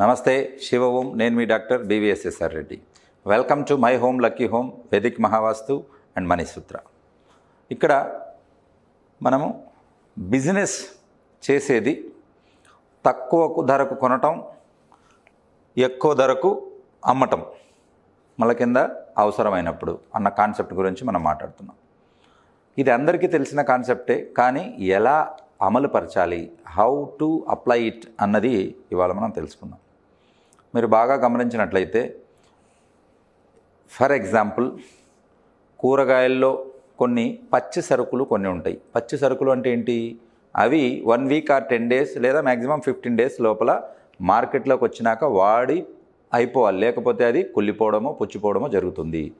నమస్తే శివ. ఓం నేను మీ doctor BVSSR Reddy. Welcome to my home lucky home Vedic Mahavastu and Manisutra ఇక్కడ మనము business చేసేది తక్కువ ధరకు కొనటం ఎక్కువ ధరకు అమ్మటం. మళ్ళ కింద అవసరమైనప్పుడు అన్న కాన్సెప్ట్ గురించి మనం మాట్లాడుతున్నాం. ఇది అందరికీ తెలిసిన కాన్సెప్టే కానీ ఎలా అమలుపరచాలి హౌ టు అప్లై ఇట్ అన్నది ఇవాళ మనం తెలుసుకుందాం. మీరు బాగా గమనించినట్లయితే ఫర్ ఎగ్జాంపుల్ కూరగాయల్లో కొన్ని పచ్చి సరుకులు కొన్ని ఉంటాయి. పచ్చి సరుకులు అంటే ఏంటి? అవి one week or ten days లేదా మ్యాక్సిమం ఫిఫ్టీన్ డేస్ లోపల మార్కెట్లోకి వచ్చినాక వాడి అయిపోవాలి. లేకపోతే అది కుళ్ళిపోవడమో పుచ్చిపోవడమో జరుగుతుంది.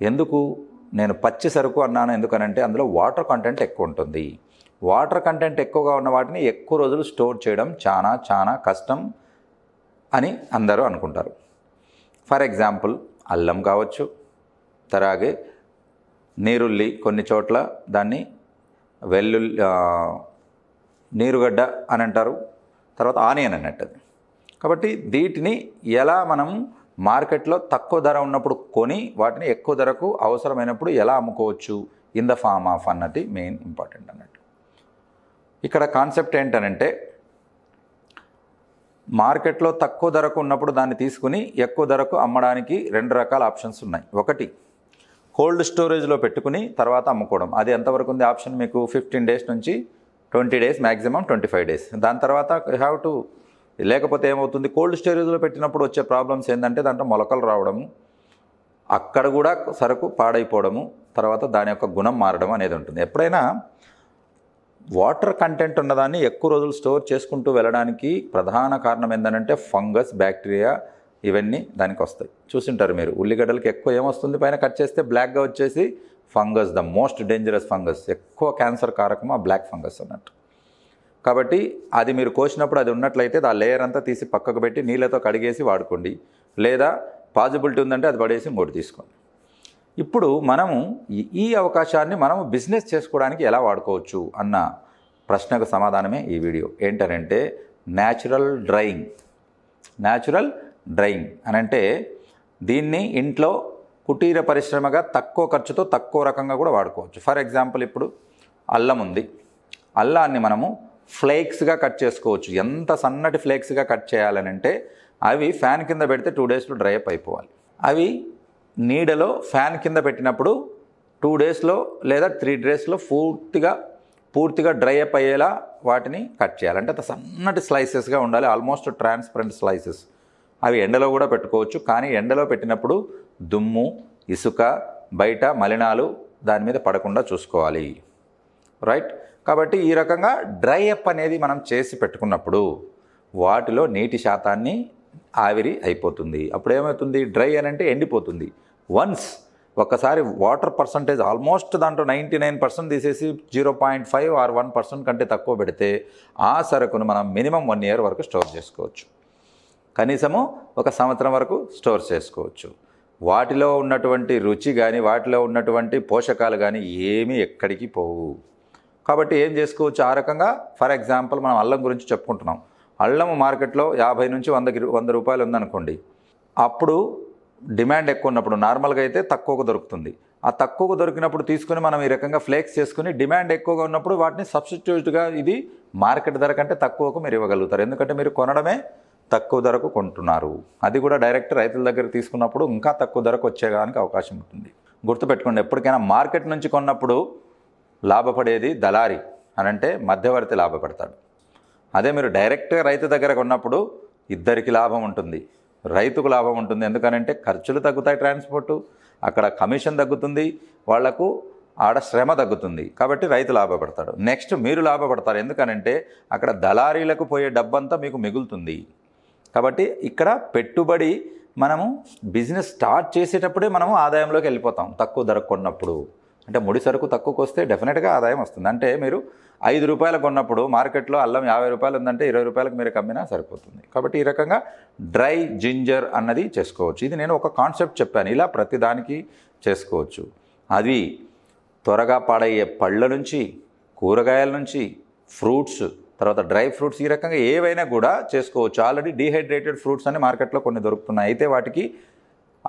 ఎందుకు? నేను పచ్చి సరుకు అన్నాను ఎందుకనంటే అందులో వాటర్ కంటెంట్ ఎక్కువ ఉంటుంది. వాటర్ కంటెంట్ ఎక్కువగా ఉన్న వాటిని ఎక్కువ రోజులు స్టోర్ చేయడం చాలా చాలా కష్టం. అని అందరూ అనుకుంటారు. ఫర్ ఎగ్జాంపుల్ అల్లం కావచ్చు తరాగే నీరుల్లి కొన్ని చోట్ల దాన్ని వెల్లుల్లి నీరుగడ్డ అని అంటారు. తర్వాత ఆనియన్ అన్నట్టు కాబట్టి వీటిని ఎలా మనం మార్కెట్లో తక్కువ ధర ఉన్నప్పుడు కొని వాటిని ఎక్కువ ధరకు అవసరమైనప్పుడు ఎలా అమ్ముకోవచ్చు? ఇన్ ద ఫామ్ ఆఫ్ అన్నది మెయిన్ ఇంపార్టెంట్ అన్నట్టు. ఇక్కడ కాన్సెప్ట్ ఏంటనంటే మార్కెట్లో తక్కువ ధరకు ఉన్నప్పుడు దాన్ని తీసుకుని ఎక్కువ ధరకు అమ్మడానికి రెండు రకాల ఆప్షన్స్ ఉన్నాయి. ఒకటి కోల్డ్ స్టోరేజ్లో పెట్టుకుని తర్వాత అమ్ముకోవడం. అది ఎంతవరకు ఉంది ఆప్షన్ మీకు? ఫిఫ్టీన్ డేస్ నుంచి twenty days maximum twenty five days. దాని తర్వాత హ్యావ్ టు లేకపోతే ఏమవుతుంది? కోల్డ్ స్టోరేజ్లో పెట్టినప్పుడు వచ్చే ప్రాబ్లమ్స్ ఏంటంటే దాంట్లో మొలకలు రావడము అక్కడ కూడా సరుకు పాడైపోవడము తర్వాత దాని యొక్క గుణం మారడం అనేది ఉంటుంది. ఎప్పుడైనా వాటర్ కంటెంట్ ఉన్నదాన్ని ఎక్కువ రోజులు స్టోర్ చేసుకుంటూ వెళ్ళడానికి ప్రధాన కారణం ఏంటంటే ఫంగస్ బ్యాక్టీరియా ఇవన్నీ దానికి వస్తాయి. చూసింటారు మీరు ఉల్లిగడ్డలకి ఎక్కువ ఏమొస్తుంది? పైన కట్ చేస్తే బ్లాక్గా వచ్చేసి fungus the most dangerous fungus ఎక్కువ క్యాన్సర్ కారకం ఆ బ్లాక్ ఫంగస్ అన్నట్టు. కాబట్టి అది మీరు కోసినప్పుడు అది ఉన్నట్లయితే ఆ లేయర్ అంతా తీసి పక్కకు పెట్టి నీళ్ళతో కడిగేసి వాడుకోండి. లేదా పాజిబిలిటీ ఉందంటే అది పడేసి ఇంకోటి తీసుకోండి. ఇప్పుడు మనము ఈ- ఈ అవకాశాన్ని మనము బిజినెస్ చేసుకోవడానికి ఎలా వాడుకోవచ్చు అన్న ప్రశ్నకు సమాధానమే ఈ వీడియో. ఏంటనంటే న్యాచురల్ డ్రైయింగ్ న్యాచురల్ డ్రైయింగ్ అని అంటే దీన్ని ఇంట్లో కుటీర పరిశ్రమగా తక్కువ ఖర్చుతో తక్కువ రకంగా కూడా వాడుకోవచ్చు. ఫర్ ఎగ్జాంపుల్ ఇప్పుడు అల్లం ఉంది. అల్లాన్ని మనము ఫ్లేక్స్గా కట్ చేసుకోవచ్చు. ఎంత సన్నటి ఫ్లేక్స్గా కట్ చేయాలని అంటే అవి ఫ్యాన్ కింద పెడితే టూ డేస్లో డ్రై అప్ అయిపోవాలి. అవి నీడలో ఫ్యాన్ కింద పెట్టినప్పుడు టూ డేస్లో లేదా త్రీ డేస్లో పూర్తిగా పూర్తిగా డ్రై అప్ అయ్యేలా వాటిని కట్ చేయాలి. అంటే అంత సన్నటి స్లైసెస్గా ఉండాలి. ఆల్మోస్ట్ ట్రాన్స్పరెంట్ స్లైసెస్ అవి ఎండలో కూడా పెట్టుకోవచ్చు. కానీ ఎండలో పెట్టినప్పుడు దుమ్ము ఇసుక బయట మలినాలు దాని మీద పడకుండా చూసుకోవాలి. రైట్ కాబట్టి ఈ రకంగా డ్రై అప్ అనేది మనం చేసి పెట్టుకున్నప్పుడు వాటిలో నీటి శాతాన్ని ఆవిరి అయిపోతుంది. అప్పుడు ఏమవుతుంది డ్రై అని అంటే ఎండిపోతుంది. వన్స్ ఒక్కసారి వాటర్ పర్సంటేజ్ ఆల్మోస్ట్ దాంట్లో నైంటీ నైన్ పర్సెంట్ తీసేసి zero point five or one percent కంటే తక్కువ పెడితే ఆ సరుకును మనం మినిమం వన్ ఇయర్ వరకు స్టోర్ చేసుకోవచ్చు. కనీసము ఒక సంవత్సరం వరకు స్టోర్ చేసుకోవచ్చు. వాటిలో ఉన్నటువంటి రుచి కానీ వాటిలో ఉన్నటువంటి పోషకాలు కానీ ఏమీ ఎక్కడికి పోవు. కాబట్టి ఏం చేసుకోవచ్చు? ఆ రకంగా ఫర్ ఎగ్జాంపుల్ మనం అల్లం గురించి చెప్పుకుంటున్నాం. అల్లం మార్కెట్లో యాభై నుంచి వందకి వంద రూపాయలు ఉందనుకోండి అప్పుడు డిమాండ్ ఎక్కువ ఉన్నప్పుడు నార్మల్గా అయితే తక్కువకు దొరుకుతుంది. ఆ తక్కువకు దొరికినప్పుడు తీసుకుని మనం ఈ రకంగా ఫ్లేక్స్ చేసుకుని డిమాండ్ ఎక్కువగా ఉన్నప్పుడు వాటిని సబ్స్టిట్యూట్గా ఇది మార్కెట్ ధర కంటే తక్కువకు మీరు ఇవ్వగలుగుతారు. ఎందుకంటే మీరు కొనడమే తక్కువ ధరకు కొంటున్నారు. అది కూడా డైరెక్ట్ రైతుల దగ్గర తీసుకున్నప్పుడు ఇంకా తక్కువ ధరకు వచ్చేయడానికి అవకాశం ఉంటుంది. గుర్తుపెట్టుకోండి ఎప్పటికైనా మార్కెట్ నుంచి కొన్నప్పుడు లాభపడేది దళారి అని అంటే మధ్యవర్తి లాభపడతాడు. అదే మీరు డైరెక్ట్గా రైతు దగ్గర కొన్నప్పుడు ఇద్దరికి లాభం ఉంటుంది. రైతుకు లాభం ఉంటుంది. ఎందుకనంటే ఖర్చులు తగ్గుతాయి ట్రాన్స్పోర్టు అక్కడ కమిషన్ తగ్గుతుంది వాళ్ళకు ఆడ శ్రమ తగ్గుతుంది. కాబట్టి రైతు లాభపడతాడు. నెక్స్ట్ మీరు లాభపడతారు. ఎందుకనంటే అక్కడ దళారీలకు పోయే డబ్బంతా మీకు మిగులుతుంది. కాబట్టి ఇక్కడ పెట్టుబడి మనము బిజినెస్ స్టార్ట్ చేసేటప్పుడే మనము ఆదాయంలోకి వెళ్ళిపోతాం. తక్కువ ధర కొన్నప్పుడు. అంటే ముడి సరుకు తక్కువకు వస్తే డెఫినెట్గా ఆదాయం వస్తుంది. అంటే మీరు ఐదు రూపాయలు కొన్నప్పుడు మార్కెట్లో అల్లం యాభై రూపాయలు ఉందంటే ఇరవై రూపాయలకు మీరు కమ్మినా సరిపోతుంది. కాబట్టి ఈ రకంగా డ్రై జింజర్ అన్నది చేసుకోవచ్చు. ఇది నేను ఒక కాన్సెప్ట్ చెప్పాను. ఇలా ప్రతిదానికి చేసుకోవచ్చు. అది త్వరగా పాడయ్యే పళ్ళ నుంచి కూరగాయల నుంచి ఫ్రూట్స్ తర్వాత డ్రై ఫ్రూట్స్ ఈ రకంగా ఏవైనా కూడా చేసుకోవచ్చు. ఆల్రెడీ డీహైడ్రేటెడ్ ఫ్రూట్స్ అని మార్కెట్లో కొన్ని దొరుకుతున్నాయి. అయితే వాటికి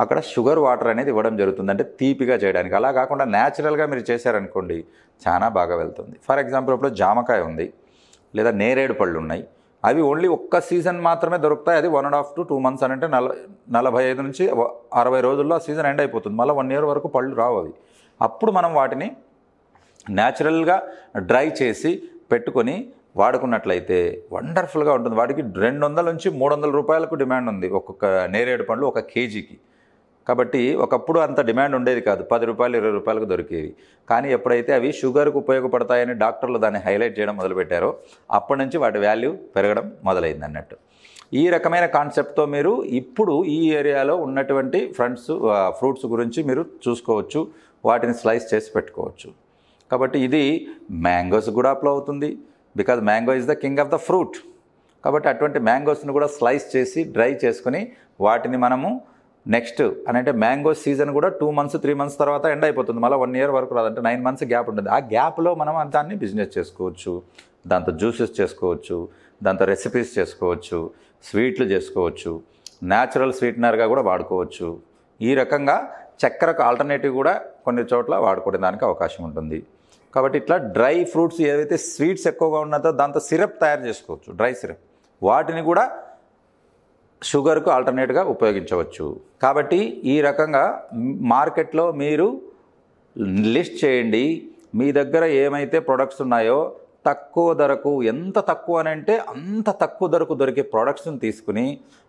అక్కడ షుగర్ వాటర్ అనేది ఇవ్వడం జరుగుతుంది. అంటే తీపిగా చేయడానికి. అలా కాకుండా న్యాచురల్గా మీరు చేశారనుకోండి చాలా బాగా వెళ్తుంది. ఫర్ ఎగ్జాంపుల్ ఇప్పుడు జామకాయ ఉంది లేదా నేరేడు పళ్ళు ఉన్నాయి. అవి ఓన్లీ ఒక్క సీజన్ మాత్రమే దొరుకుతాయి. అది one and half to two months అని అంటే నల నలభై ఐదు నుంచి అరవై రోజుల్లో ఆ సీజన్ ఎండ్ అయిపోతుంది. మళ్ళీ వన్ ఇయర్ వరకు పళ్ళు రావు అవి. అప్పుడు మనం వాటిని న్యాచురల్గా డ్రై చేసి పెట్టుకొని వాడుకున్నట్లయితే వండర్ఫుల్గా ఉంటుంది. వాటికి రెండు వందల నుంచి మూడు వందల రూపాయలకు డిమాండ్ ఉంది ఒక్కొక్క నేరేడు పండ్లు ఒక కేజీకి. కాబట్టి ఒకప్పుడు అంత డిమాండ్ ఉండేది కాదు. పది రూపాయలు ఇరవై రూపాయలకు దొరికేవి. కానీ ఎప్పుడైతే అవి షుగర్కు ఉపయోగపడతాయని డాక్టర్లు దాన్ని హైలైట్ చేయడం మొదలుపెట్టారో అప్పటి నుంచి వాటి వాల్యూ పెరగడం మొదలైంది అన్నట్టు. ఈ రకమైన కాన్సెప్ట్తో మీరు ఇప్పుడు ఈ ఏరియాలో ఉన్నటువంటి ఫ్రంట్స్ ఫ్రూట్స్ గురించి మీరు చూసుకోవచ్చు. వాటిని స్లైస్ చేసి పెట్టుకోవచ్చు. కాబట్టి ఇది మ్యాంగోస్ కూడా అప్లై అవుతుంది. Because mango is the king of the fruit. కాబట్టి అటువంటి మ్యాంగోస్ని కూడా స్లైస్ చేసి డ్రై చేసుకుని వాటిని మనము నెక్స్ట్ అని అంటే మ్యాంగో సీజన్ కూడా టూ మంత్స్ త్రీ మంత్స్ తర్వాత ఎండ్ అయిపోతుంది. మళ్ళీ వన్ ఇయర్ వరకు రాదంటే నైన్ మంత్స్ గ్యాప్ ఉంటుంది. ఆ గ్యాప్లో మనం దాన్ని బిజినెస్ చేసుకోవచ్చు. దాంతో జ్యూసెస్ చేసుకోవచ్చు దాంతో రెసిపీస్ చేసుకోవచ్చు స్వీట్లు చేసుకోవచ్చు న్యాచురల్ స్వీట్నర్గా కూడా వాడుకోవచ్చు. ఈ రకంగా చక్కెరకు ఆల్టర్నేటివ్ కూడా కొన్ని చోట్ల వాడుకునే దానికి అవకాశం ఉంటుంది. కాబట్టి ఇట్లా డ్రై ఫ్రూట్స్ ఏవైతే స్వీట్స్ ఎక్కువగా ఉన్నదో దాంతో సిరప్ తయారు చేసుకోవచ్చు. Dry syrup. వాటిని కూడా షుగర్కు ఆల్టర్నేట్గా ఉపయోగించవచ్చు. కాబట్టి ఈ రకంగా మార్కెట్లో మీరు లిస్ట్ చేయండి. మీ దగ్గర ఏమైతే ప్రొడక్ట్స్ ఉన్నాయో తక్కువ ధరకు ఎంత తక్కువ అని అంటే అంత తక్కువ ధరకు దొరికే ప్రొడక్ట్స్ని తీసుకుని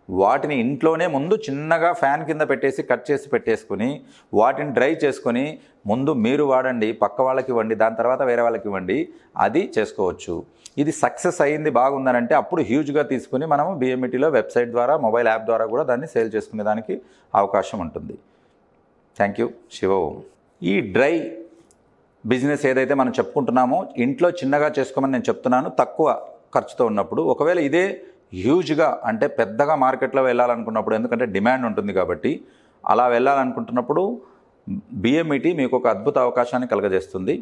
వాటిని ఇంట్లోనే ముందు చిన్నగా ఫ్యాన్ కింద పెట్టేసి కట్ చేసి పెట్టేసుకుని వాటిని డ్రై చేసుకొని ముందు మీరు వాడండి పక్క వాళ్ళకి ఇవ్వండి దాని తర్వాత వేరే వాళ్ళకి ఇవ్వండి అది చేసుకోవచ్చు. ఇది సక్సెస్ అయ్యింది బాగుందనంటే అప్పుడు హ్యూజ్గా తీసుకుని మనము బిఎంఈటీలో వెబ్సైట్ ద్వారా మొబైల్ యాప్ ద్వారా కూడా దాన్ని సేల్ చేసుకునే దానికి అవకాశం ఉంటుంది. Thank you Shiva. ఈ డ్రై బిజినెస్ ఏదైతే మనం చెప్పుకుంటున్నామో ఇంట్లో చిన్నగా చేసుకోమని నేను చెప్తున్నాను తక్కువ ఖర్చుతో ఉన్నప్పుడు. ఒకవేళ ఇదే హ్యూజ్గా అంటే పెద్దగా మార్కెట్లో వెళ్ళాలనుకున్నప్పుడు ఎందుకంటే డిమాండ్ ఉంటుంది కాబట్టి అలా వెళ్ళాలనుకుంటున్నప్పుడు బిఎంఈటీ మీకు ఒక అద్భుత అవకాశాన్ని కలగజేస్తుంది.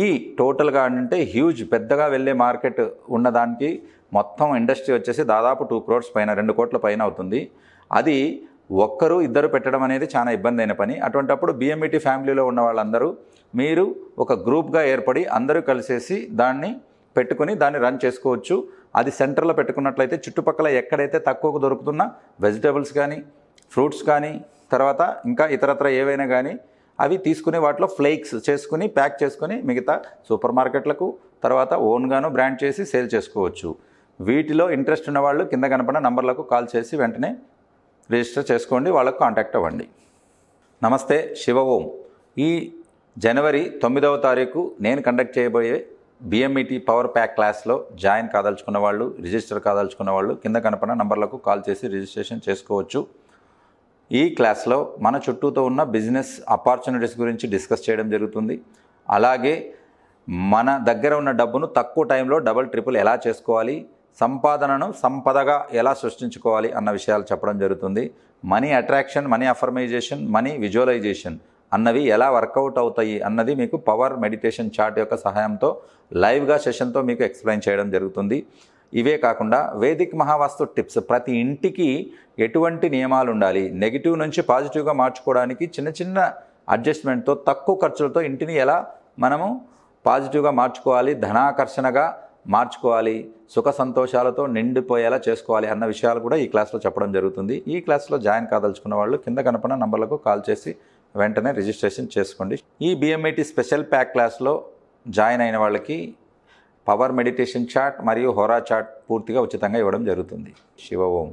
ఈ టోటల్గా అంటే హ్యూజ్ పెద్దగా వెళ్ళే మార్కెట్ ఉన్నదానికి మొత్తం ఇండస్ట్రీ వచ్చేసి దాదాపు టూ క్రోర్స్ పైన రెండు కోట్ల పైన అవుతుంది. అది ఒక్కరు ఇద్దరు పెట్టడం అనేది చాలా ఇబ్బంది అయిన పని. అటువంటప్పుడు బిఎంఈటీ ఫ్యామిలీలో ఉన్న వాళ్ళందరూ మీరు ఒక గ్రూప్గా ఏర్పడి అందరూ కలిసేసి దాన్ని పెట్టుకుని దాన్ని రన్ చేసుకోవచ్చు. అది సెంటర్లో పెట్టుకున్నట్లయితే చుట్టుపక్కల ఎక్కడైతే తక్కువకు దొరుకుతున్న వెజిటేబుల్స్ కానీ ఫ్రూట్స్ కానీ తర్వాత ఇంకా ఇతరత్ర ఏవైనా కానీ అవి తీసుకుని వాటిలో ఫ్లేక్స్ చేసుకుని ప్యాక్ చేసుకుని మిగతా సూపర్ మార్కెట్లకు తర్వాత ఓన్గాను బ్రాండ్ చేసి సేల్ చేసుకోవచ్చు. వీటిలో ఇంట్రెస్ట్ ఉన్న వాళ్ళు కింద కనపడిన నంబర్లకు కాల్ చేసి వెంటనే రిజిస్టర్ చేసుకోండి వాళ్ళకు కాంటాక్ట్ అవ్వండి. నమస్తే శివ ఓం. ఈ జనవరి తొమ్మిదవ తారీఖు నేను కండక్ట్ చేయబోయే B M E T power pack క్లాస్లో జాయిన్ కాదలుచుకున్న వాళ్ళు రిజిస్టర్ కాదలుచుకున్న వాళ్ళు కింద కనపడిన నంబర్లకు కాల్ చేసి రిజిస్ట్రేషన్ చేసుకోవచ్చు. ఈ క్లాస్లో మన చుట్టూతో ఉన్న బిజినెస్ ఆపర్చునిటీస్ గురించి డిస్కస్ చేయడం జరుగుతుంది. అలాగే మన దగ్గర ఉన్న డబ్బును తక్కువ టైంలో డబల్ ట్రిపుల్ ఎలా చేసుకోవాలి సంపాదనను సంపదగా ఎలా సృష్టించుకోవాలి అన్న విషయాలు చెప్పడం జరుగుతుంది. Money attraction money affirmation money visualisation అన్నవి ఎలా వర్కౌట్ అవుతాయి అన్నది మీకు పవర్ మెడిటేషన్ చార్ట్ యొక్క సహాయంతో లైవ్గా సెషన్తో మీకు ఎక్స్ప్లెయిన్ చేయడం జరుగుతుంది. ఇవే కాకుండా వేదిక్ మహావాస్తు టిప్స్. ప్రతి ఇంటికి ఎటువంటి నియమాలు ఉండాలి? నెగిటివ్ నుంచి పాజిటివ్గా మార్చుకోవడానికి చిన్న చిన్న అడ్జస్ట్మెంట్తో తక్కువ ఖర్చులతో ఇంటిని ఎలా మనము పాజిటివ్గా మార్చుకోవాలి? ధనాకర్షణగా మార్చుకోవాలి సుఖ సంతోషాలతో నిండిపోయేలా చేసుకోవాలి అన్న విషయాలు కూడా ఈ క్లాస్లో చెప్పడం జరుగుతుంది. ఈ క్లాస్లో జాయిన్ కాదలుచుకున్న వాళ్ళు కింద కనపడిన నంబర్లకు కాల్ చేసి వెంటనే రిజిస్ట్రేషన్ చేసుకోండి. ఈ బిఎంఐటి స్పెషల్ ప్యాక్ క్లాస్లో జాయిన్ అయిన వాళ్ళకి పవర్ మెడిటేషన్ చాట్ మరియు హోరా చాట్ పూర్తిగా ఉచితంగా ఇవ్వడం జరుగుతుంది. శివ ఓం.